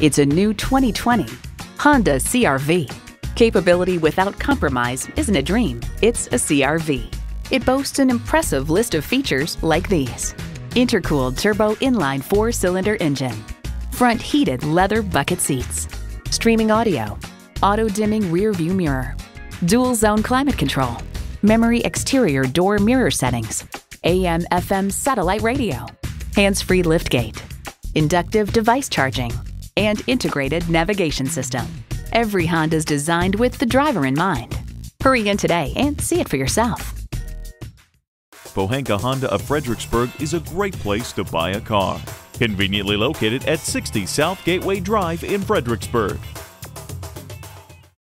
It's a new 2020 Honda CRV. Capability without compromise isn't a dream, it's a CRV. It boasts an impressive list of features like these. Intercooled turbo inline four-cylinder engine, front heated leather bucket seats, streaming audio, auto-dimming rear view mirror, dual zone climate control, memory exterior door mirror settings, AM FM satellite radio, hands-free liftgate, inductive device charging, and integrated navigation system. Every Honda is designed with the driver in mind. Hurry in today and see it for yourself. Pohanka Honda of Fredericksburg is a great place to buy a car. Conveniently located at 60 South Gateway Drive in Fredericksburg.